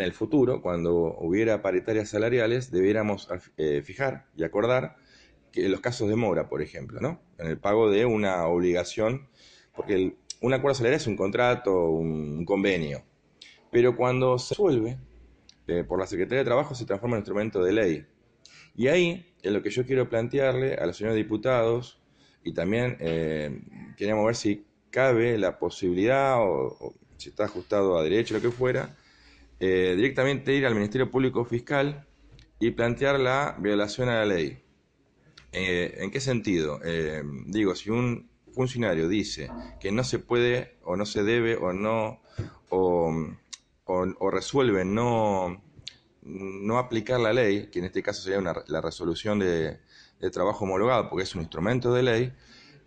en el futuro, cuando hubiera paritarias salariales, debiéramos eh, fijar y acordar que los casos de mora, por ejemplo, ¿no? En el pago de una obligación, porque un acuerdo salarial es un contrato, un, convenio, pero cuando se resuelve eh, por la Secretaría de Trabajo se transforma en instrumento de ley. Y ahí es lo que yo quiero plantearle a los señores diputados y también eh, queríamos ver si cabe la posibilidad o, si está ajustado a derecho, lo que fuera, eh, directamente ir al Ministerio Público Fiscal y plantear la violación a la ley. Eh, ¿En qué sentido? Eh, digo, si un funcionario dice que no se puede o no se debe o no o, resuelve no, no aplicar la ley, que en este caso sería la resolución de, trabajo homologado porque es un instrumento de ley,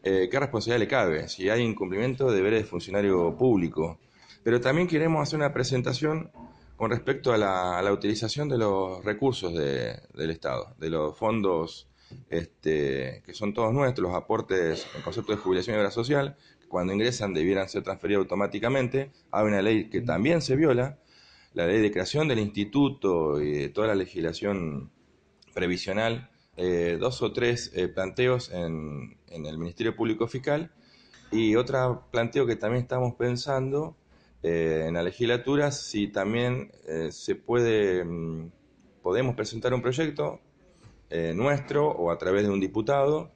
¿qué responsabilidad le cabe? Si hay incumplimiento de deberes de funcionario público. Pero también queremos hacer una presentación con respecto a la, utilización de los recursos del Estado, de los fondos este, que son todos nuestros, los aportes en concepto de jubilación y obra social, que cuando ingresan debieran ser transferidos automáticamente. Hay una ley que también se viola, la ley de creación del instituto y de toda la legislación previsional, eh, dos o tres eh, planteos en, en el Ministerio Público Fiscal y otro planteo que también estamos pensando eh, en la legislatura si también eh, se puede, mm, podemos presentar un proyecto eh, nuestro o a través de un diputado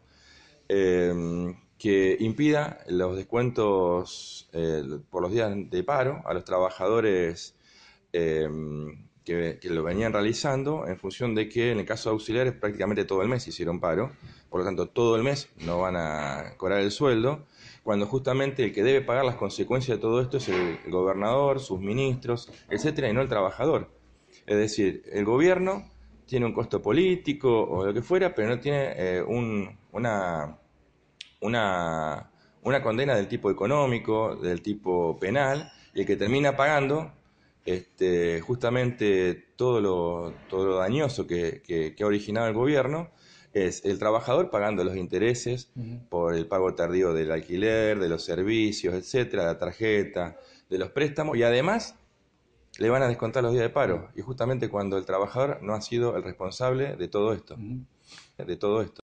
que impida los descuentos por los días de paro a los trabajadores que, lo venían realizando en función de que en el caso de auxiliares prácticamente todo el mes hicieron paro, por lo tanto todo el mes no van a cobrar el sueldo cuando justamente el que debe pagar las consecuencias de todo esto es el, gobernador, sus ministros, etcétera, y no el trabajador. Es decir, el gobierno tiene un costo político o lo que fuera, pero no tiene eh, una, una, una condena del tipo económico, del tipo penal, y el que termina pagando este, justamente todo lo, todo lo dañoso que, que, que ha originado el gobierno es el trabajador pagando los intereses por el pago tardío del alquiler, de los servicios, etcétera, la tarjeta, de los préstamos y además le van a descontar los días de paro. Y justamente cuando el trabajador no ha sido el responsable de todo esto, de todo esto.